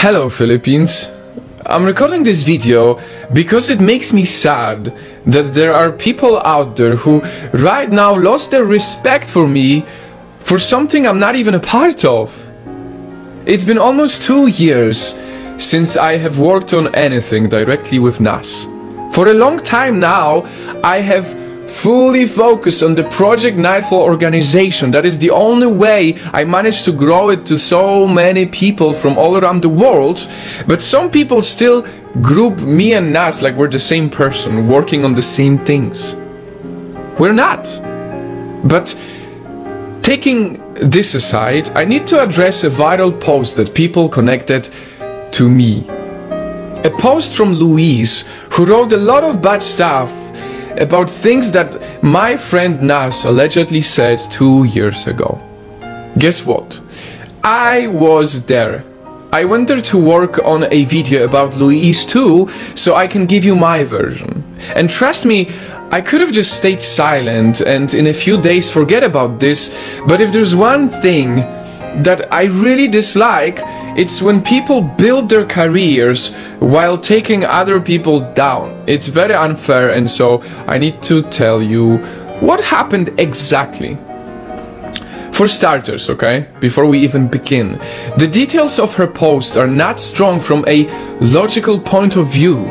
Hello Philippines. I'm recording this video because it makes me sad that there are people out there who right now lost their respect for me for something I'm not even a part of. It's been almost two years since I have worked on anything directly with NAS. For a long time now, I have fully focused on the Project Nightfall organization. That is the only way I managed to grow it to so many people from all around the world. But some people still group me and Nas like we're the same person, working on the same things. We're not. But taking this aside, I need to address a viral post that people connected to me. A post from Louise, who wrote a lot of bad stuff about things that my friend Nas allegedly said two years ago. Guess what? I was there. I went there to work on a video about Louise too, so I can give you my version. And trust me, I could have just stayed silent and in a few days forget about this, but if there's one thing that I really dislike, it's when people build their careers while taking other people down. It's very unfair and so I need to tell you what happened exactly. For starters, okay, before we even begin, the details of her post are not strong from a logical point of view.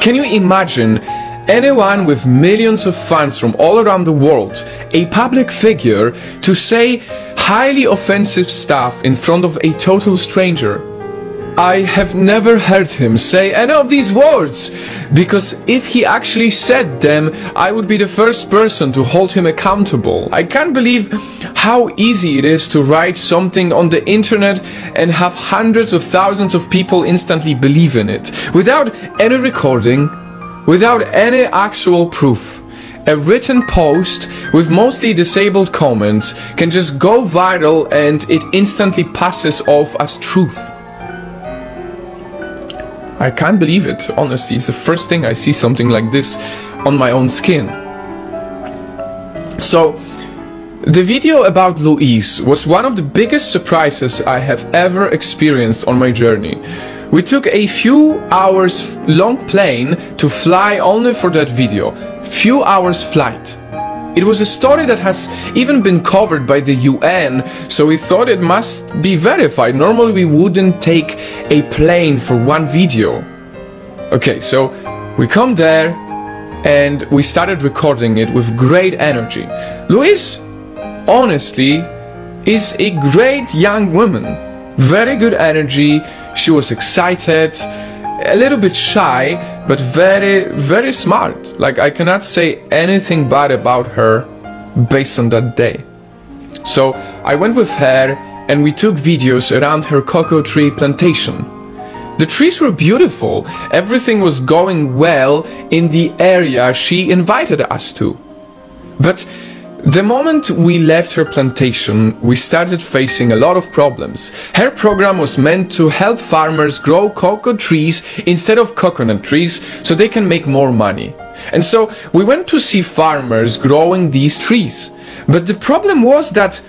Can you imagine anyone with millions of fans from all around the world, a public figure, to say highly offensive stuff in front of a total stranger? I have never heard him say any of these words, because if he actually said them, I would be the first person to hold him accountable. I can't believe how easy it is to write something on the internet and have hundreds of thousands of people instantly believe in it, without any recording, without any actual proof. A written post with mostly disabled comments can just go viral and it instantly passes off as truth. I can't believe it, honestly. It's the first thing I see something like this on my own skin. So, the video about Louise was one of the biggest surprises I have ever experienced on my journey. We took a few hours long plane to fly only for that video. Few hours flight. It was a story that has even been covered by the UN, so we thought it must be verified. Normally we wouldn't take a plane for one video. Okay, so we come there and we started recording it with great energy. Louise, honestly, is a great young woman. Very good energy. She was excited a little bit shy, but very, very smart. Like, I cannot say anything bad about her based on that day. So, I went with her and we took videos around her cocoa tree plantation. The trees were beautiful, everything was going well in the area she invited us to. But the moment we left her plantation, we started facing a lot of problems. Her program was meant to help farmers grow cocoa trees instead of coconut trees so they can make more money. And so we went to see farmers growing these trees. But the problem was that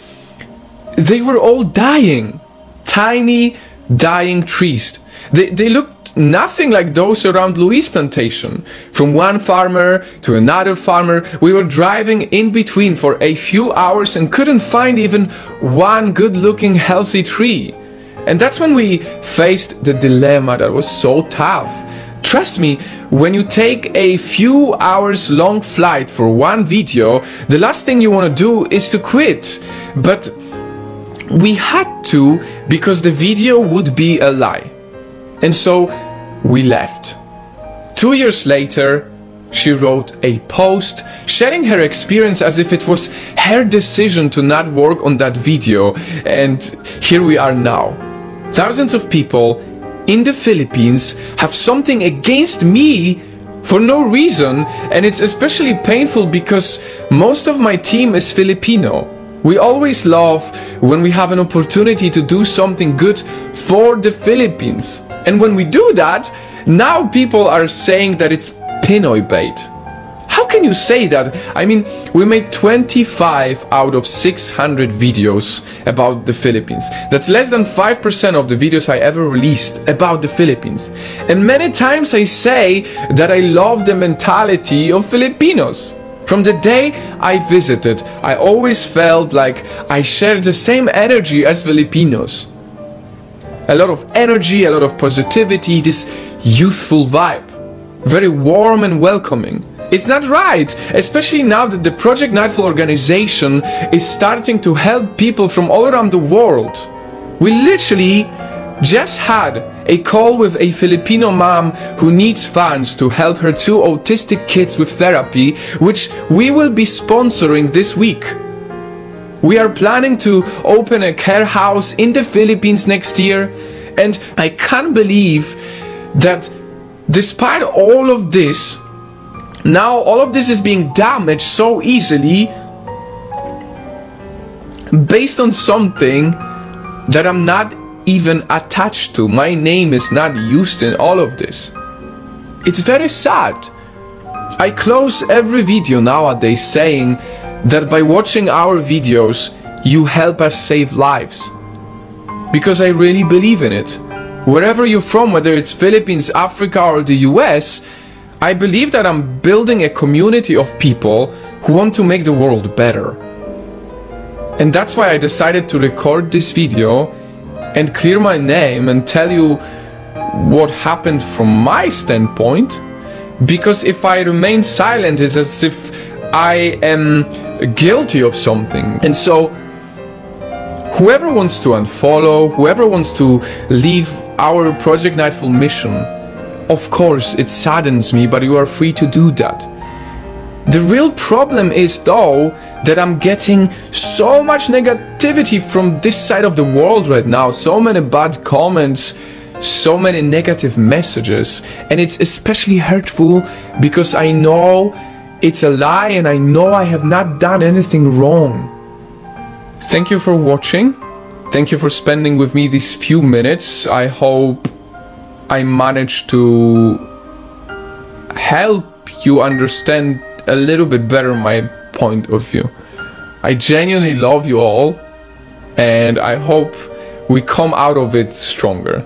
they were all dying. Tiny, dying trees. They, they looked nothing like those around Louise plantation. From one farmer to another farmer, we were driving in between for a few hours and couldn't find even one good looking healthy tree. And that's when we faced the dilemma that was so tough. Trust me, when you take a few hours long flight for one video, the last thing you want to do is to quit. But we had to because the video would be a lie. And so we left. Two years later, she wrote a post sharing her experience as if it was her decision to not work on that video. And here we are now. Thousands of people in the Philippines have something against me for no reason. And it's especially painful because most of my team is Filipino. We always love when we have an opportunity to do something good for the Philippines. And when we do that, now people are saying that it's Pinoy bait. How can you say that? I mean, we made 25 out of 600 videos about the Philippines. That's less than 5% of the videos I ever released about the Philippines. And many times I say that I love the mentality of Filipinos. From the day I visited, I always felt like I shared the same energy as Filipinos. A lot of energy, a lot of positivity, this youthful vibe. Very warm and welcoming. It's not right, especially now that the Project Nightfall organization is starting to help people from all around the world. We literally just had a call with a Filipino mom who needs funds to help her two autistic kids with therapy, which we will be sponsoring this week. We are planning to open a care house in the Philippines next year, and I can't believe that despite all of this, now all of this is being damaged so easily based on something that I'm not even attached to. My name is not used in all of this. It's very sad. I close every video nowadays saying that by watching our videos, you help us save lives. Because I really believe in it. Wherever you're from, whether it's Philippines, Africa, or the US, I believe that I'm building a community of people who want to make the world better. And that's why I decided to record this video and clear my name and tell you what happened from my standpoint. Because if I remain silent, it's as if I am guilty of something. And so, whoever wants to unfollow, whoever wants to leave our Project Nightfall mission, of course, it saddens me, but you are free to do that. The real problem is though that I'm getting so much negativity from this side of the world right now, so many bad comments, so many negative messages, and it's especially hurtful because I know it's a lie and I know I have not done anything wrong. Thank you for watching. Thank you for spending with me these few minutes. I hope I managed to help you understand a little bit better my point of view. I genuinely love you all, and I hope we come out of it stronger.